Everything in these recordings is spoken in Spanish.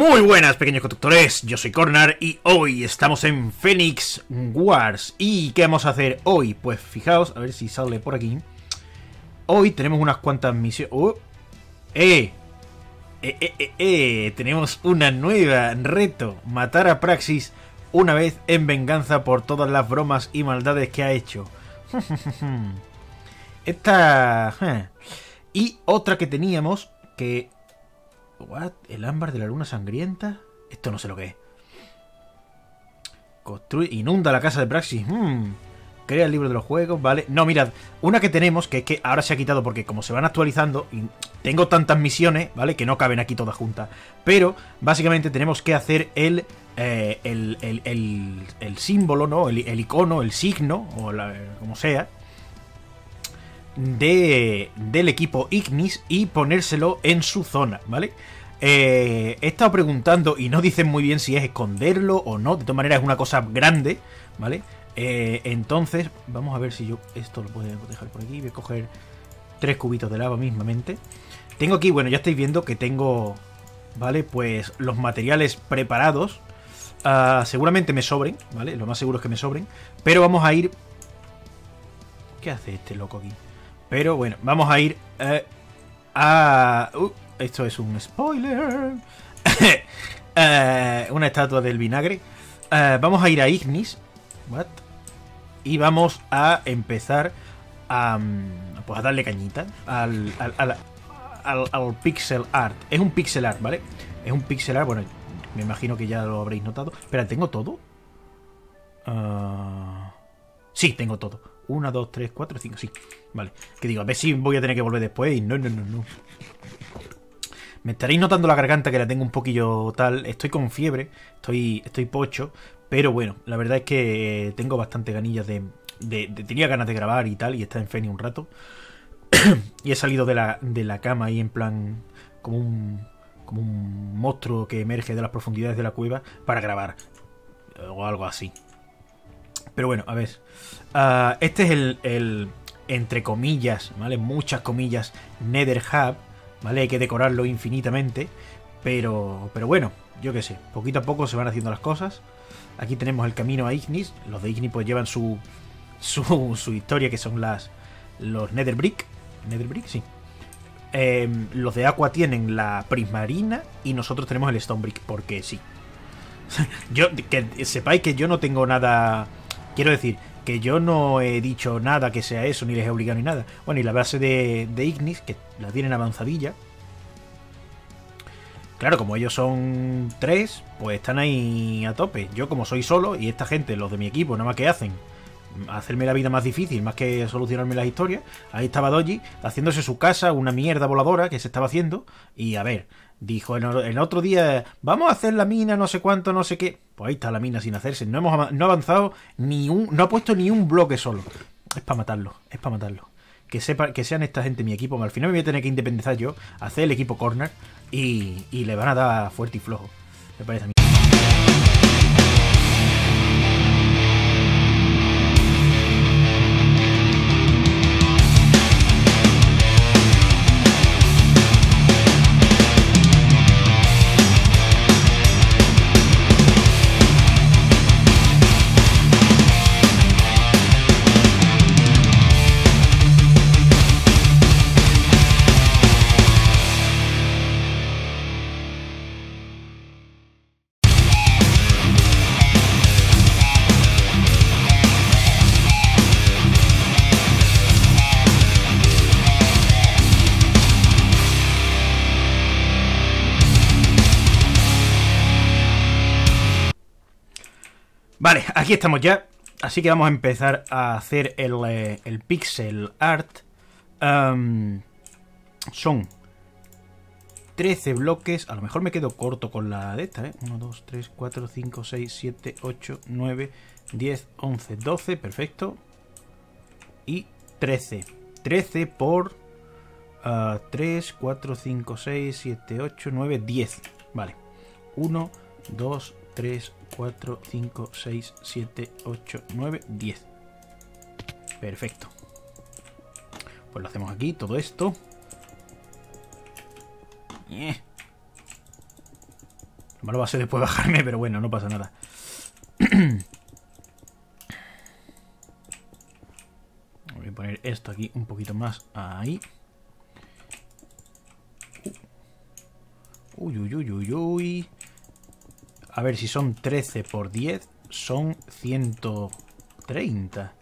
Muy buenas pequeños conductores, yo soy Corner y hoy estamos en Phoenix Wars. ¿Y qué vamos a hacer hoy? Pues fijaos, a ver si sale por aquí. Hoy tenemos unas cuantas misiones... ¡Oh! ¡Eh! Eh, eh, eh, eh, tenemos una nueva reto, matar a Praxis una vez en venganza por todas las bromas y maldades que ha hecho. Esta... eh. Y otra que teníamos que What? ¿El ámbar de la luna sangrienta? Esto no sé lo que es. Construye, inunda la casa de Praxis. Hmm. Crea el libro de los juegos, ¿vale? No, mirad, una que tenemos, que es que ahora se ha quitado porque como se van actualizando, y tengo tantas misiones, ¿vale? Que no caben aquí todas juntas. Pero, básicamente tenemos que hacer el, eh, el, el, el, símbolo, ¿no? El, el icono, el signo, o la, como sea, de, del equipo Ignis y ponérselo en su zona, ¿vale? Eh, he estado preguntando y no dicen muy bien si es esconderlo o no. De todas maneras es una cosa grande, ¿vale? Eh, entonces, vamos a ver si yo esto lo puedo dejar por aquí. Voy a coger tres cubitos de lava mismamente. Tengo aquí, bueno, ya estáis viendo que tengo, ¿vale? Pues los materiales preparados. Ah, seguramente me sobren, ¿vale? Lo más seguro es que me sobren. Pero vamos a ir... ¿Qué hace este loco aquí? Pero bueno, vamos a ir eh, a... Uh, esto es un spoiler. Eh, una estatua del vinagre. Eh, vamos a ir a Ignis. What? Y vamos a empezar a, mm, pues a darle cañita al, al, al, pixel art. Es un pixel art, ¿vale? Es un pixel art, bueno, me imagino que ya lo habréis notado. Espera, ¿tengo todo? Sí, tengo todo. 1, 2, 3, 4, 5, sí. Vale. Que digo, a ver si voy a tener que volver después. Y no, no, no, no. Me estaréis notando la garganta que la tengo un poquillo tal. Estoy con fiebre, estoy, estoy pocho. Pero bueno, la verdad es que tengo bastante ganillas de, de- Tenía ganas de grabar y tal, y estar en Feni un rato. y he salido de la, de la cama ahí en plan. como un. como un monstruo que emerge de las profundidades de la cueva para grabar. O algo así. Pero bueno, a ver. Ah, este es el, el, entre comillas, ¿vale? Muchas comillas, Nether Hub, ¿vale? Hay que decorarlo infinitamente. Pero, pero bueno, yo qué sé. Poquito a poco se van haciendo las cosas. Aquí tenemos el camino a Ignis. Los de Ignis pues llevan su, su, su historia, que son las los Nether Brick. Nether Brick, sí. Eh, los de Aqua tienen la Prismarina y nosotros tenemos el Stone Brick, porque sí. yo, que sepáis que yo no tengo nada. Quiero decir, que yo no he dicho nada que sea eso, ni les he obligado ni nada. Bueno, y la base de, Ignis, que la tienen avanzadilla. Claro, como ellos son tres, pues están ahí a tope. Yo como soy solo y esta gente, los de mi equipo, nada más que hacen hacerme la vida más difícil, más que solucionarme las historias. Ahí estaba Doji haciéndose su casa, una mierda voladora que se estaba haciendo. Y a ver, dijo el, otro día, vamos a hacer la mina, no sé cuánto, no sé qué. Pues ahí está la mina sin hacerse. No hemos no avanzado ni un, no ha puesto ni un bloque solo. Es para matarlo, es para matarlo. Que sepa, que sean esta gente mi equipo. Al final me voy a tener que independizar yo, hacer el equipo corner y, y le van a dar fuerte y flojo. Me parece a mí. Aquí estamos ya. Así que vamos a empezar a hacer el, eh, el pixel art. Son 13 bloques. A lo mejor me quedo corto con la de esta, ¿eh? 1, 2, 3, 4, 5, 6, 7, 8, 9, 10, 11, 12. Perfecto. Y 13. 13 por ah, 3, 4, 5, 6, 7, 8, 9, 10. Vale. 1, 2, 3, 4, 5, 6, 7, 8, 9, 10. Perfecto. Pues lo hacemos aquí, todo esto. Eh. Lo malo va a ser después bajarme, pero bueno, no pasa nada. Voy a poner esto aquí un poquito más ahí. Uy, uy, uy, uy, uy. A ver, si son 13 por 10, son 130.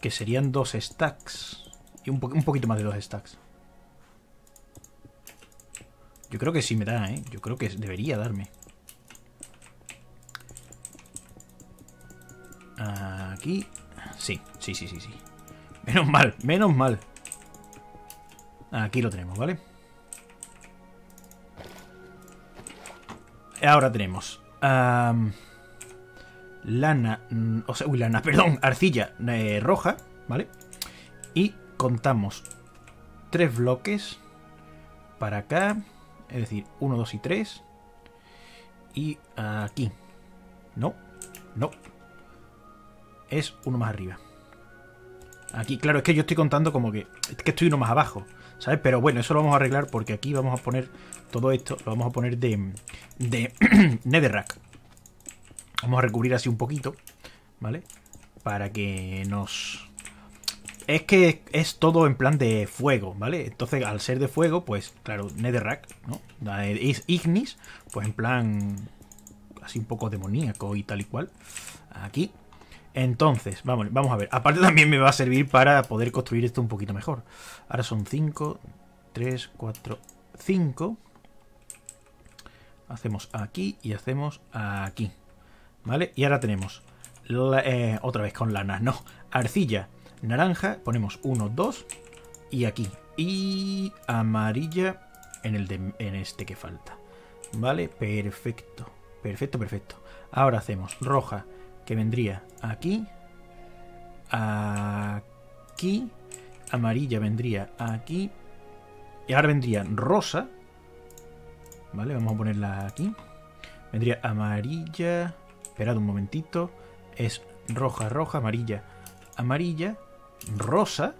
Que serían dos stacks. Y un, poquito más de dos stacks. Yo creo que sí me da, ¿eh? Yo creo que debería darme. Aquí. Sí, sí, sí, sí, sí. Menos mal, menos mal. Aquí lo tenemos, ¿vale? Ahora tenemos lana, mm, o sea, uy, lana, perdón, arcilla eh, roja, ¿vale? Y contamos tres bloques para acá, es decir, 1, 2 y 3. Y aquí. No, no. Es uno más arriba. Aquí, claro, es que yo estoy contando como que, que estoy uno más abajo, ¿sabes? Pero bueno, eso lo vamos a arreglar porque aquí vamos a poner todo esto, lo vamos a poner de, de netherrack. Vamos a recubrir así un poquito, ¿vale? Para que nos... Es que es todo en plan de fuego, ¿vale? Entonces, al ser de fuego, pues, claro, netherrack, ¿no? Ignis, pues en plan así un poco demoníaco y tal y cual. Aquí. Entonces, vamos, vamos a ver. Aparte también me va a servir para poder construir esto un poquito mejor. Ahora son 5, 3, 4, 5. Hacemos aquí y hacemos aquí. ¿Vale? Y ahora tenemos eh, otra vez con lana, no, arcilla naranja, ponemos 1, 2 y aquí. Y amarilla en, el de, en este que falta. ¿Vale? Perfecto. Perfecto, perfecto. Ahora hacemos roja, vendría aquí. Aquí. Amarilla vendría aquí. Y ahora vendría rosa. ¿Vale? Vamos a ponerla aquí. Vendría amarilla. Esperad un momentito. Es roja, roja, amarilla, amarilla, rosa,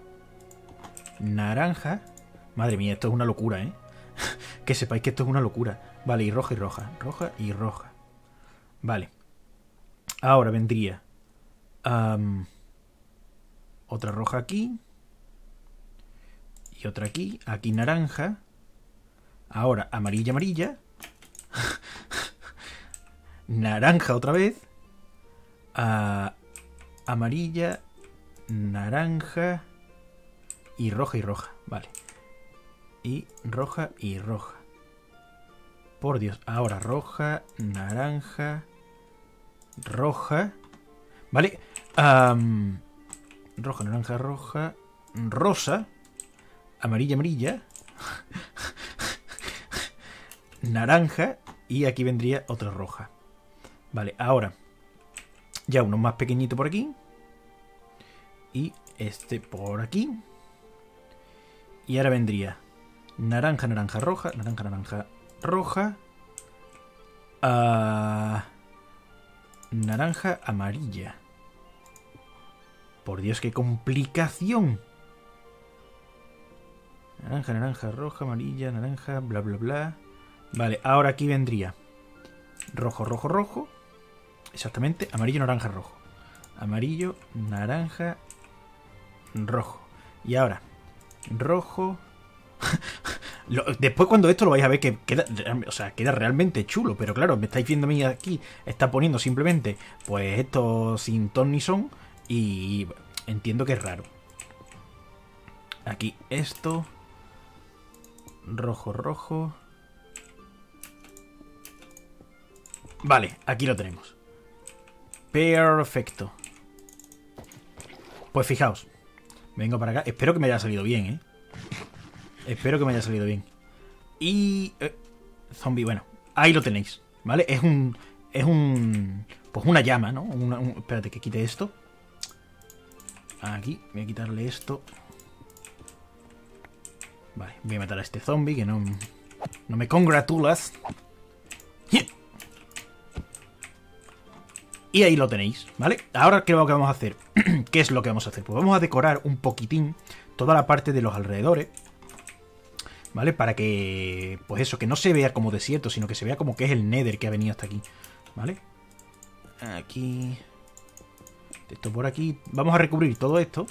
naranja. Madre mía, esto es una locura, ¿eh? que sepáis que esto es una locura. Vale, y roja y roja. Roja y roja. Vale. Ahora vendría... otra roja aquí. Y otra aquí. Aquí naranja. Ahora amarilla, amarilla. naranja otra vez. amarilla, naranja y roja y roja. Vale. Y roja y roja. Por Dios. Ahora roja, naranja, roja. Vale. roja, naranja, roja. Rosa. Amarilla, amarilla. naranja. Y aquí vendría otra roja. Vale, ahora ya uno más pequeñito por aquí. Y este por aquí. Y ahora vendría naranja, naranja, roja, naranja, naranja, roja. Ah, naranja, amarilla. Por Dios, qué complicación. Naranja, naranja, roja, amarilla, naranja, bla, bla, bla. Vale, ahora aquí vendría rojo, rojo, rojo. Exactamente, amarillo, naranja, rojo. Amarillo, naranja, rojo. Y ahora, rojo. después cuando esto lo vais a ver que queda, o sea, queda realmente chulo, pero claro, me estáis viendo a mí aquí, está poniendo simplemente, pues esto sin ton ni son, y entiendo que es raro. Aquí esto, rojo, rojo. Vale, aquí lo tenemos. Perfecto. Pues fijaos. Vengo para acá. Espero que me haya salido bien, ¿eh? Espero que me haya salido bien. Y... Eh, zombie, bueno. Ahí lo tenéis, ¿vale? Es un... Es un... Pues una llama, ¿no? espérate que quite esto. Aquí. Voy a quitarle esto. Vale. Voy a matar a este zombie que no... No me congratulas. Y ahí lo tenéis, ¿vale? Ahora, ¿qué vamos a hacer? ¿Qué es lo que vamos a hacer? Pues vamos a decorar un poquitín toda la parte de los alrededores. ¿Vale? Para que, pues eso, que no se vea como desierto, sino que se vea como que es el Nether que ha venido hasta aquí. ¿Vale? Aquí... Esto por aquí. Vamos a recubrir todo esto.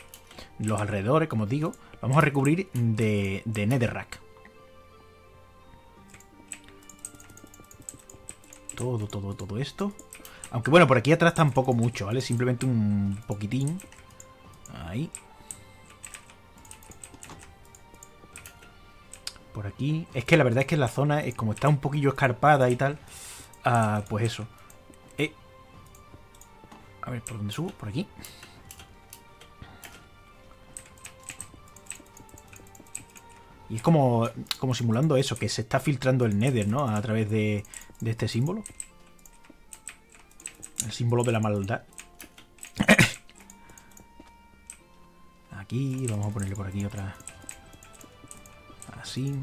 Los alrededores, como os digo. Vamos a recubrir de, de Netherrack. Todo, todo, todo esto. Aunque bueno, por aquí atrás tampoco mucho, ¿vale? Simplemente un poquitín. Ahí. Por aquí. Es que la verdad es que la zona, es como está un poquillo escarpada y tal. Ah, pues eso. Eh. A ver, ¿por dónde subo? Por aquí. Y es como, como simulando eso, que se está filtrando el Nether, ¿no? A través de, de este símbolo. El símbolo de la maldad. Aquí, vamos a ponerle por aquí otra. Así.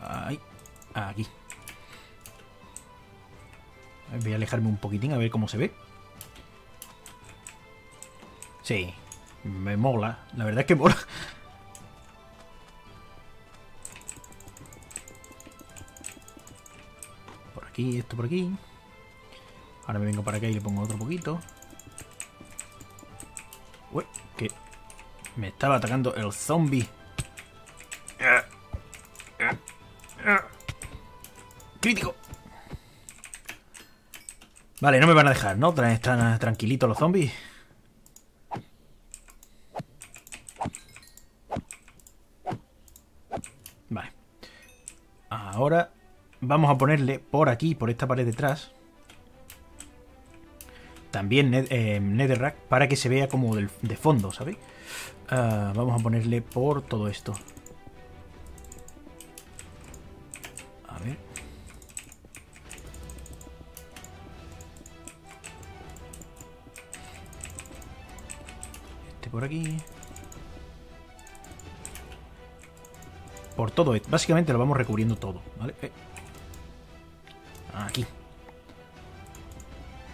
A. Ahí. Aquí. Voy a alejarme un poquitín a ver cómo se ve. Sí, me mola. La verdad es que mola. Por aquí, esto por aquí. Ahora me vengo para acá y le pongo otro poquito. Uy, que me estaba atacando el zombie. Crítico. Vale, no me van a dejar, ¿no? Están tranquilitos los zombies. Vale. Ahora vamos a ponerle por aquí, por esta pared detrás, también eh, Netherrack para que se vea como de fondo, ¿sabéis? Ah, vamos a ponerle por todo esto. por aquí. Por todo, básicamente lo vamos recubriendo todo, ¿vale? Eh. Aquí.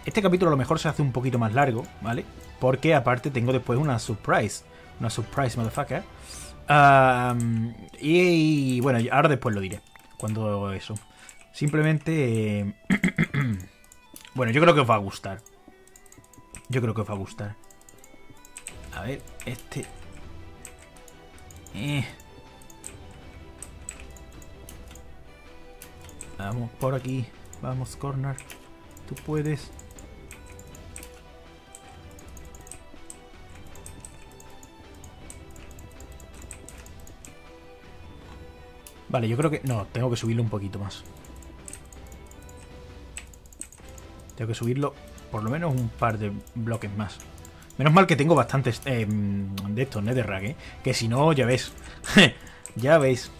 Este capítulo a lo mejor se hace un poquito más largo, ¿vale? Porque aparte tengo después una surprise. Una surprise, motherfucker. y, bueno, ahora después lo diré. Cuando eso. Simplemente... bueno, yo creo que os va a gustar. Yo creo que os va a gustar. A ver, este... Eh. Vamos por aquí. Vamos, Corner. Tú puedes. Vale, yo creo que... No, tengo que subirlo un poquito más. Tengo que subirlo por lo menos un par de bloques más. Menos mal que tengo bastantes eh, de estos Netherrack, ¿eh? Que si no, ya ves. ya veis.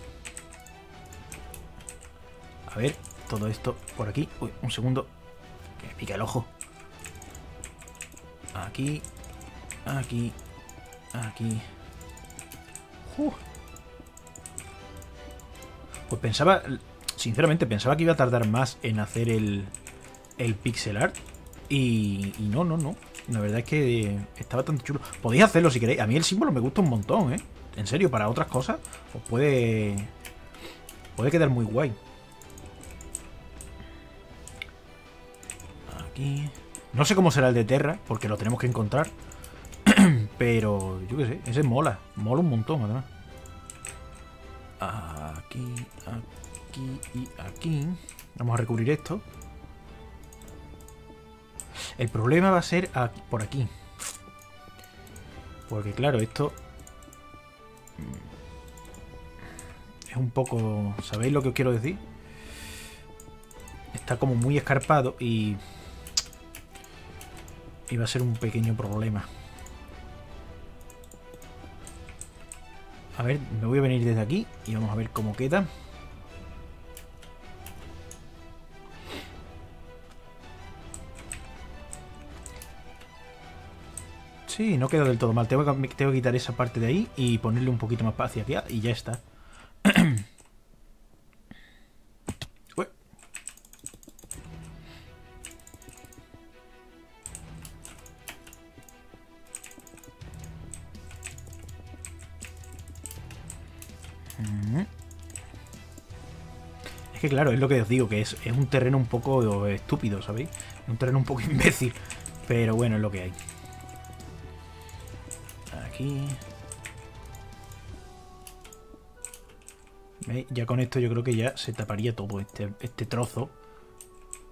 A ver, todo esto por aquí. Uy, un segundo. Que me pica el ojo. Aquí. Aquí. Aquí. Pues pensaba... Sinceramente, pensaba que iba a tardar más en hacer el, el pixel art. Y, no, no, no. La verdad es que estaba tan chulo. Podéis hacerlo si queréis. A mí el símbolo me gusta un montón, ¿eh? En serio, para otras cosas os puede... Puede quedar muy guay. Aquí... No sé cómo será el de Terra, porque lo tenemos que encontrar. Pero yo qué sé, ese mola. Mola un montón, además. Aquí, aquí y aquí. Vamos a recubrir esto. El problema va a ser por aquí. Porque claro, esto... Es un poco... ¿Sabéis lo que os quiero decir? Está como muy escarpado y... Y va a ser un pequeño problema. A ver, me voy a venir desde aquí y vamos a ver cómo queda. Sí, no queda del todo mal. Tengo que, tengo quitar esa parte de ahí y ponerle un poquito más hacia aquí y ya está. Es que claro, es lo que os digo, que es, es un terreno un poco estúpido, ¿sabéis? Un terreno un poco imbécil. Pero bueno, es lo que hay. Aquí. Ya con esto yo creo que ya se taparía todo este, este trozo.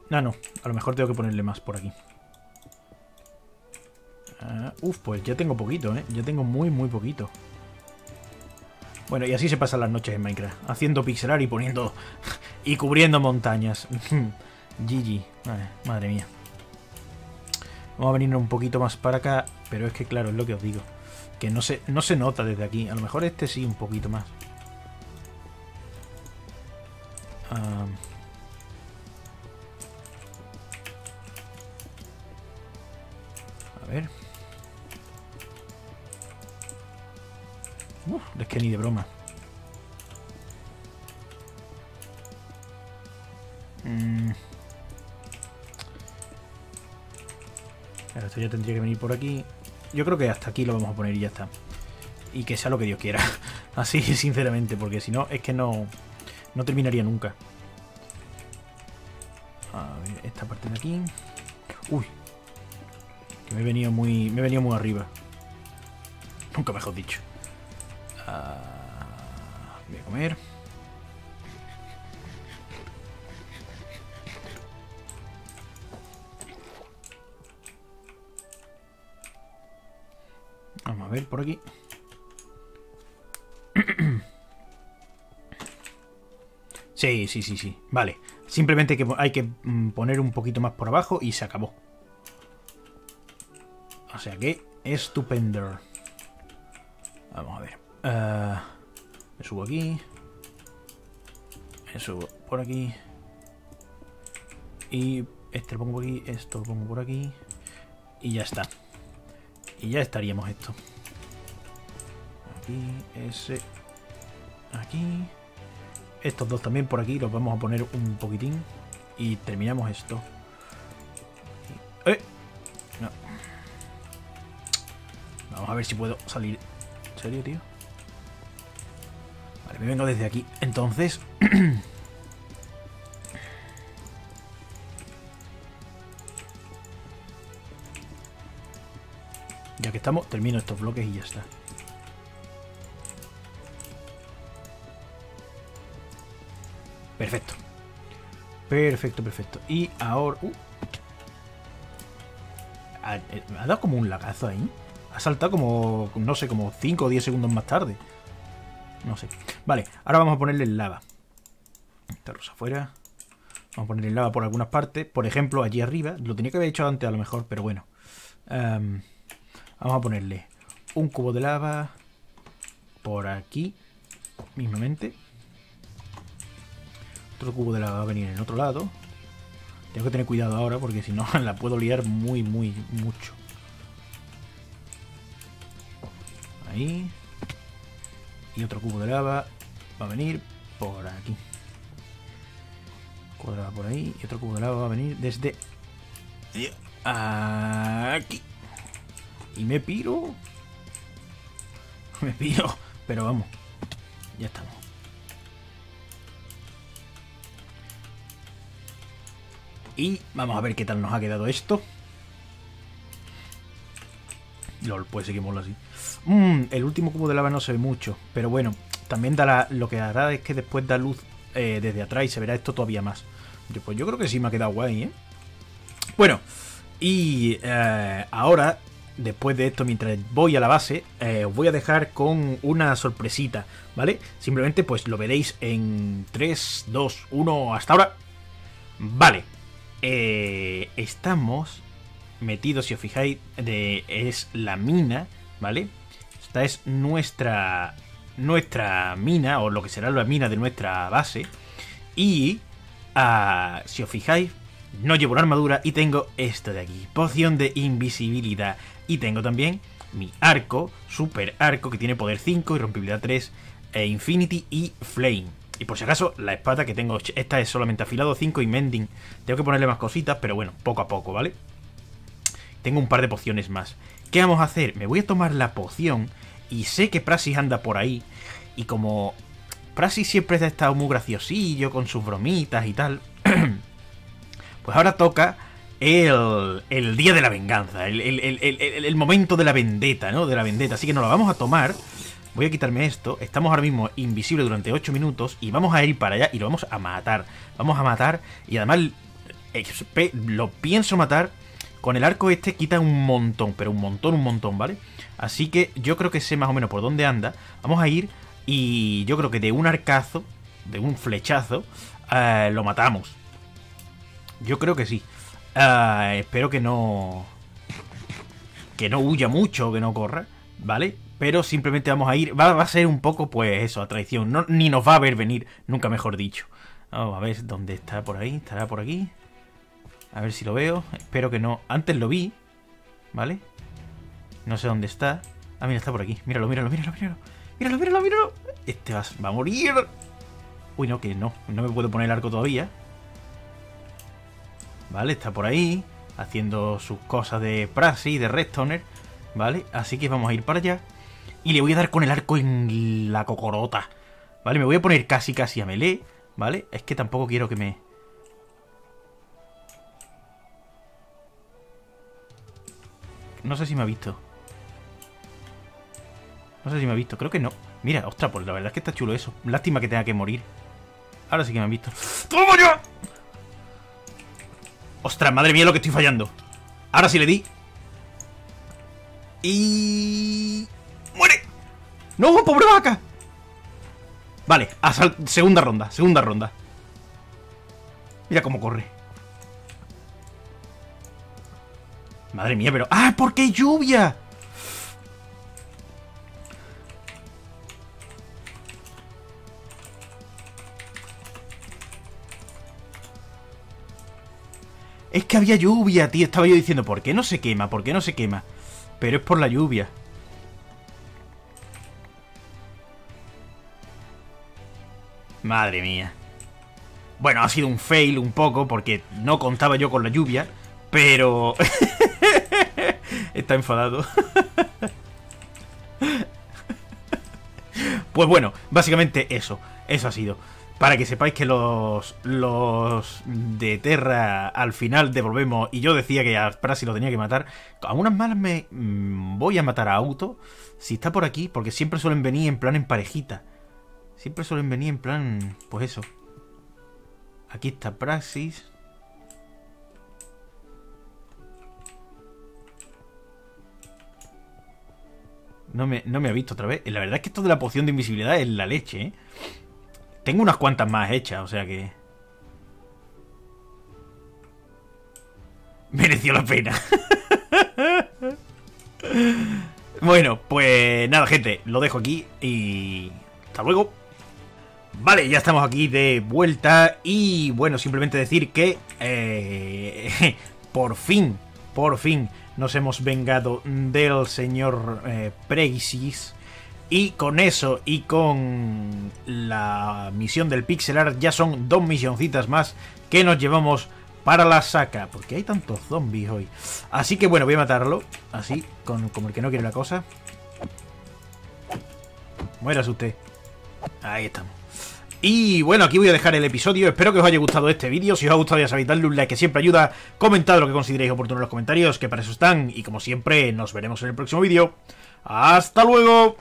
No, no. A lo mejor tengo que ponerle más por aquí. Ah, uf, pues ya tengo poquito, ¿eh? Ya tengo muy, muy poquito. Bueno, y así se pasan las noches en Minecraft. Haciendo pixelar y poniendo... y cubriendo montañas. GG. madre mía. Vamos a venir un poquito más para acá. Pero es que claro, es lo que os digo. Que no se, no se nota desde aquí. A lo mejor este sí un poquito más. a ni de broma. Mm. esto ya tendría que venir por aquí. Yo creo que hasta aquí lo vamos a poner y ya está. Y que sea lo que Dios quiera. Así, sinceramente, porque si no, es que no... No terminaría nunca. A ver, esta parte de aquí. Uy. Que me he venido muy. Me he venido muy arriba. Nunca mejor dicho. Ah, voy a comer. Vamos a ver por aquí. Sí, sí, sí, sí. Vale. Simplemente que hay que mm, poner un poquito más por abajo y se acabó. O sea que, estupendo. Vamos a ver. Eh, me subo aquí. Me subo por aquí. Y este lo pongo por aquí, esto lo pongo por aquí. Y ya está. Y ya estaríamos esto. Aquí, ese. Aquí. Estos dos también por aquí los vamos a poner un poquitín. Y terminamos esto. ¡Eh! No. Vamos a ver si puedo salir. ¿En serio, tío? Me vengo desde aquí. Entonces... ya que estamos, termino estos bloques y ya está. Perfecto. Perfecto, perfecto. Y ahora... Uh. Eh, ha, dado como un lagazo ahí. Ha saltado como, no sé, como 5 o 10 segundos más tarde. No sé. Vale, ahora vamos a ponerle lava. Esta rosa afuera. Vamos a ponerle lava por algunas partes. Por ejemplo, allí arriba. Lo tenía que haber hecho antes a lo mejor, pero bueno. Em, vamos a ponerle un cubo de lava por aquí mismamente. Otro cubo de lava va a venir en otro lado. Tengo que tener cuidado ahora porque si no la puedo liar muy, muy, mucho. Ahí. Y otro cubo de lava va a venir por aquí. Lava por ahí. Y otro cubo de lava va a venir desde aquí. Y me piro. Me piro. Pero vamos. Ya estamos. Y vamos a ver qué tal nos ha quedado esto. LOL, pues seguimos así. Mm, el último cubo de lava no se ve mucho, pero bueno, también da lo que hará es que después da luz eh, desde atrás y se verá esto todavía más. Pues yo creo que sí me ha quedado guay, ¿eh? Bueno, y eh, ahora, después de esto, mientras voy a la base, eh, os voy a dejar con una sorpresita, ¿vale? Simplemente pues lo veréis en 3, 2, 1, hasta ahora. Vale, estamos metidos, si os fijáis, es la mina, ¿vale? Esta es nuestra, nuestra mina, o lo que será la mina de nuestra base. Y, uh, si os fijáis, no llevo una armadura y tengo esto de aquí, poción de invisibilidad. Y tengo también mi arco, super arco, que tiene poder 5 y rompibilidad 3, e infinity y flame. Y por si acaso, la espada que tengo, esta es solamente afilado 5 y mending. Tengo que ponerle más cositas, pero bueno, poco a poco, ¿vale? Tengo un par de pociones más. ¿Qué vamos a hacer? Me voy a tomar la poción y sé que Praxis anda por ahí. Y como Praxis siempre ha estado muy graciosillo con sus bromitas y tal. pues ahora toca el, el día de la venganza, el, el, el, momento de la vendetta, ¿no? De la vendetta. Así que nos lo vamos a tomar. Voy a quitarme esto. Estamos ahora mismo invisibles durante 8 minutos y vamos a ir para allá y lo vamos a matar. Vamos a matar y además lo pienso matar. Con el arco este quita un montón, pero un montón, un montón, ¿vale? Así que yo creo que sé más o menos por dónde anda. Vamos a ir y yo creo que de un arcazo, de un flechazo, eh, lo matamos. Yo creo que sí. Eh, espero que no... Que no huya mucho, que no corra, ¿vale? Pero simplemente vamos a ir... Va, a ser un poco, pues eso, a traición. No, ni nos va a ver venir, nunca mejor dicho. Vamos a ver dónde está por ahí. ¿Estará por aquí? A ver si lo veo. Espero que no. Antes lo vi, ¿vale? No sé dónde está. Ah, mira, está por aquí. Míralo, míralo, míralo, míralo. Míralo, míralo, míralo. Este va, a morir. Uy, no, que no. No me puedo poner el arco todavía. ¿vale? Está por ahí, haciendo sus cosas de Praxis, de Redstoner, ¿vale? Así que vamos a ir para allá. Y le voy a dar con el arco en la cocorota, ¿vale? Me voy a poner casi casi a melee, ¿vale? Es que tampoco quiero que me... No sé si me ha visto. No sé si me ha visto, creo que no. Mira, ostras, pues la verdad es que está chulo eso. Lástima que tenga que morir. Ahora sí que me han visto. ¡Toma ya! Ostras, madre mía lo que estoy fallando. Ahora sí le di. Y... ¡Muere! ¡No, pobre vaca! Vale, segunda ronda, segunda ronda. Mira cómo corre. Madre mía, pero... ¡Ah, porque hay lluvia! Es que había lluvia, tío. Estaba yo diciendo, ¿por qué no se quema? ¿Por qué no se quema? Pero es por la lluvia. Madre mía. Bueno, ha sido un fail un poco porque no contaba yo con la lluvia, pero... Está enfadado. pues bueno, básicamente eso. Eso ha sido. Para que sepáis que los, los de Terra al final devolvemos. Y yo decía que a Prasi lo tenía que matar. A unas malas me mm, voy a matar a Auto. Si está por aquí, porque siempre suelen venir en plan en parejita. Siempre suelen venir en plan. Pues eso. Aquí está Praxis. No me, no me ha visto otra vez. La verdad es que esto de la poción de invisibilidad es la leche, ¿eh? Tengo unas cuantas más hechas, o sea que... Mereció la pena. bueno, pues nada, gente, lo dejo aquí y... Hasta luego. Vale, ya estamos aquí de vuelta y bueno, simplemente decir que eh, por fin, por fin nos hemos vengado del señor eh, y con eso y con la misión del pixelar ya son dos misioncitas más que nos llevamos para la saca. Porque hay tantos zombies hoy. Así que bueno, voy a matarlo. Así, con, como el que no quiere la cosa. Mueras usted. Ahí estamos. Y bueno, aquí voy a dejar el episodio. Espero que os haya gustado este vídeo. Si os ha gustado, ya sabéis, darle un like que siempre ayuda. Comentad lo que consideréis oportuno en los comentarios, que para eso están. Y como siempre, nos veremos en el próximo vídeo. ¡Hasta luego!